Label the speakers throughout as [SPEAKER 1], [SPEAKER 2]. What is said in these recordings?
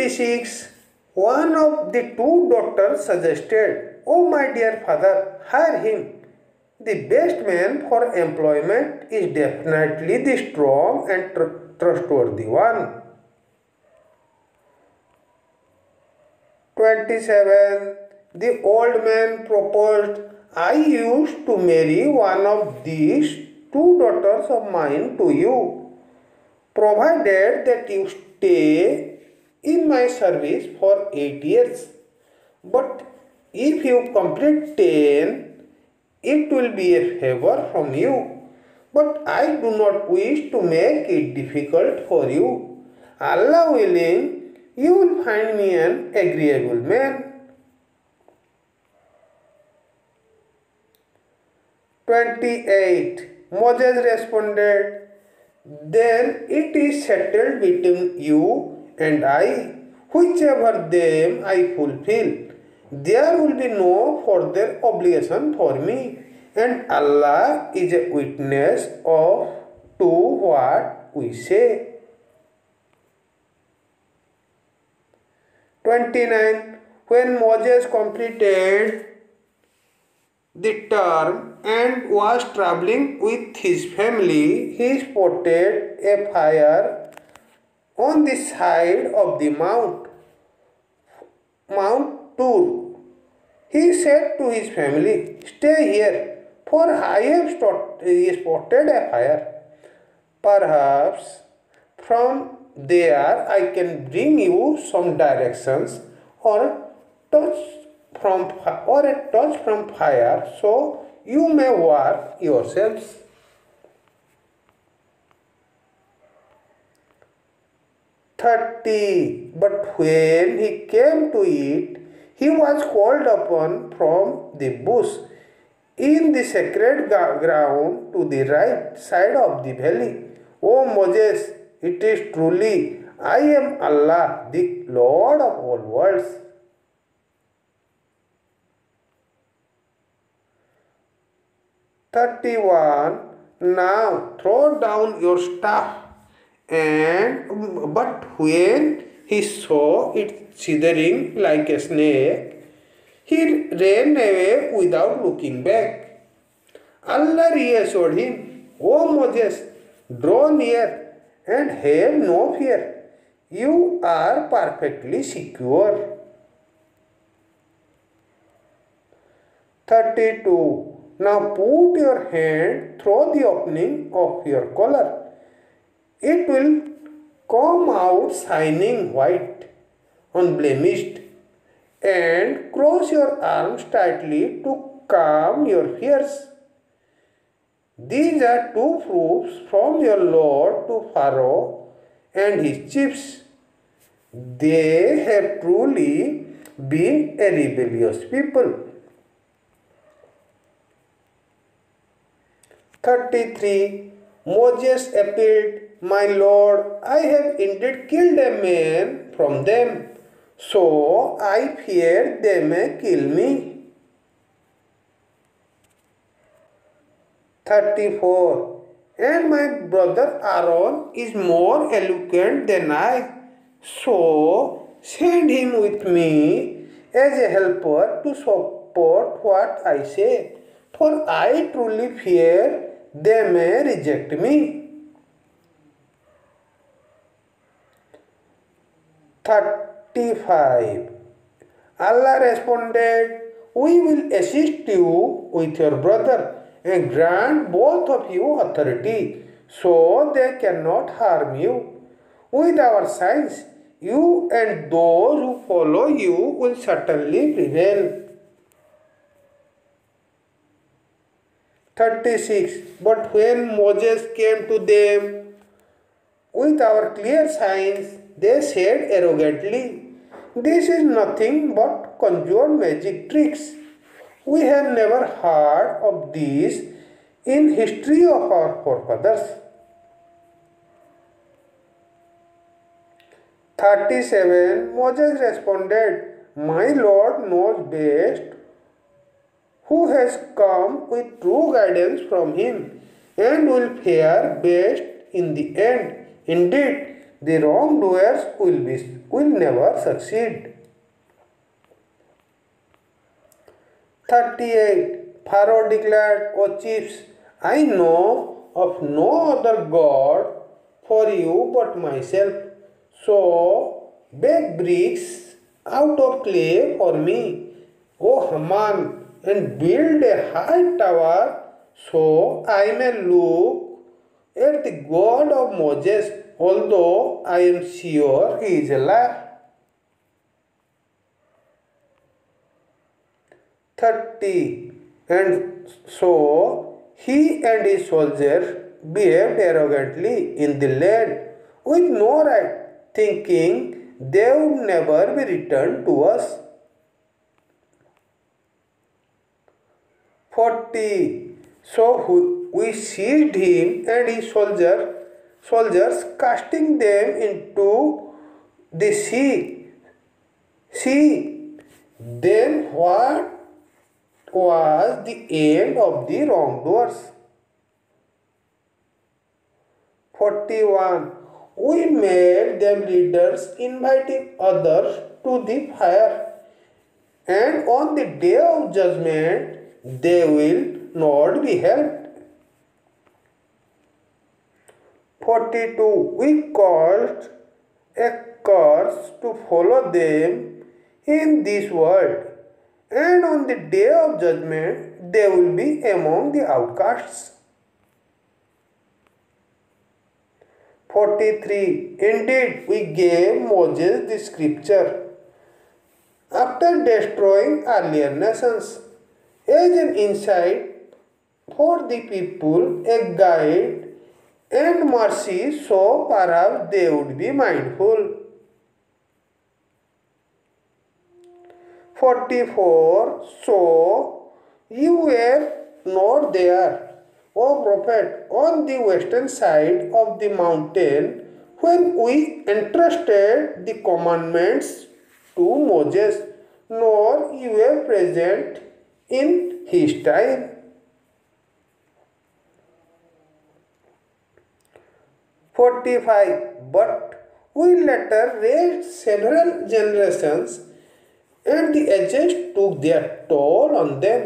[SPEAKER 1] 26. One of the two daughters suggested, Oh, my dear father, hire him. The best man for employment is definitely the strong and tr- trustworthy one. 27. The old man proposed, I used to marry one of these two daughters of mine to you, provided that you stay in my service for 8 years. But if you complete 10, it will be a favor from you. But I do not wish to make it difficult for you. Allah willing, you will find me an agreeable man. 28. Moses responded, Then it is settled between you and I. Whichever them I fulfill, there will be no further obligation for me. And Allah is a witness of to what we say. 29. When Moses completed the term and was traveling with his family, he spotted a fire on the side of the mount, Mount Tur. He said to his family, Stay here, for I have spotted a fire. Perhaps from there I can bring you some directions or touch from or a touch from fire so you may work yourselves. Thirty. But when he came to it, he was called upon from the bush in the sacred ground to the right side of the valley. O Moses, it is truly I am Allah, the Lord of all worlds. Thirty-one. Now throw down your staff. And but when he saw it slithering like a snake, he ran away without looking back. Allah reassured him, O Moses, draw near and have no fear. You are perfectly secure. 32. Now put your hand through the opening of your collar. It will come out shining white, unblemished, and cross your arms tightly to calm your fears. These are two proofs from your Lord to Pharaoh and his chiefs. They have truly been a rebellious people. 33. Moses appealed, My Lord, I have indeed killed a man from them, so I fear they may kill me. 34. And my brother Aaron is more eloquent than I, so send him with me as a helper to support what I say, for I truly fear they may reject me. 35. Allah responded, We will assist you with your brother and grant both of you authority so they cannot harm you. With our signs, you and those who follow you will certainly prevail. 36. But when Moses came to them with our clear signs, they said arrogantly, This is nothing but conjured magic tricks. We have never heard of these in history of our forefathers. 37. Moses responded, My Lord knows best who has come with true guidance from him and will fare best in the end. Indeed, the wrongdoers will, be, will never succeed. 38. Pharaoh declared, O chiefs, I know of no other God for you but myself. So bake bricks out of clay for me, O Haman, and build a high tower so I may look God of Moses, although I am sure he is alive. 30. And so he and his soldiers behaved arrogantly in the land with no right, thinking they would never be returned to us. 40. So we seized him and his soldier, soldiers, casting them into the sea. See, then what was the end of the wrongdoers? 41. We made them leaders, inviting others to the fire. And on the day of judgment, they will not be helped. 42. We caused a curse to follow them in this world, and on the day of judgment they will be among the outcasts. 43. Indeed, we gave Moses the scripture after destroying earlier nations as an insight for the people, a guide and mercy, so perhaps they would be mindful. 44. So you were not there, O prophet, on the western side of the mountain when we entrusted the commandments to Moses, nor you were present in his time. 45. But we later raised several generations, and the ages took their toll on them,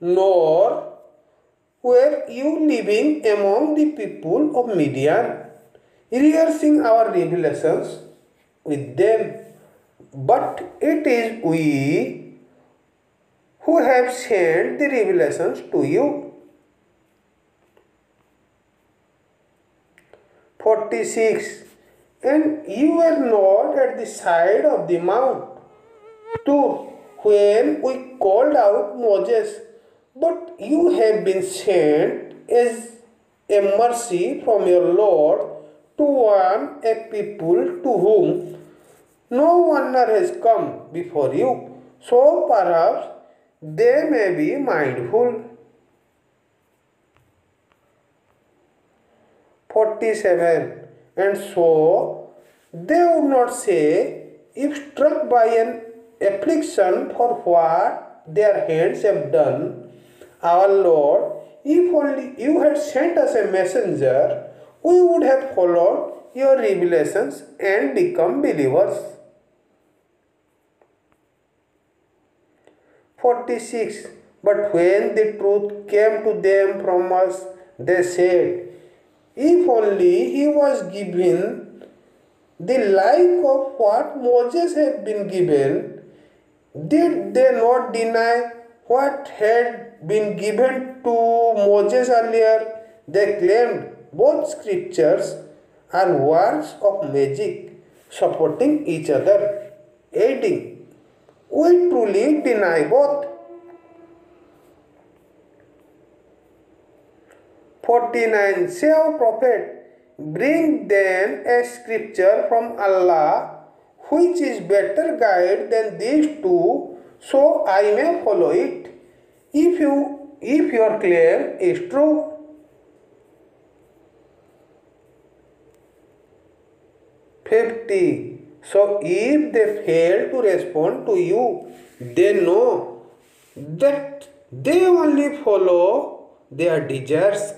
[SPEAKER 1] nor were you living among the people of Midian, rehearsing our revelations with them. But it is we who have sent the revelations to you. 46 And you were not at the side of the mount. 2. When we called out Moses, but you have been sent as a mercy from your Lord to warn a people to whom no honor has come before you. So perhaps they may be mindful. 47 And so they would not say, if struck by an affliction for what their hands have done, Our Lord, if only you had sent us a messenger, we would have followed your revelations and become believers. 46 But when the truth came to them from us, they said, If only he was given the like of what Moses had been given, did they not deny what had been given to Moses earlier? They claimed both scriptures are works of magic, supporting each other, aiding. We truly deny both. 49 Say, O Prophet, bring them a scripture from Allah which is better guide than these two, so I may follow it. If you if your claim is true. Fifty. So if they fail to respond to you, they know that they only follow their desires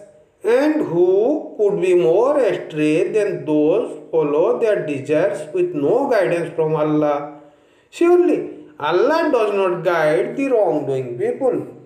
[SPEAKER 1] And who could be more astray than those follow their desires with no guidance from Allah? Surely Allah does not guide the wrongdoing people.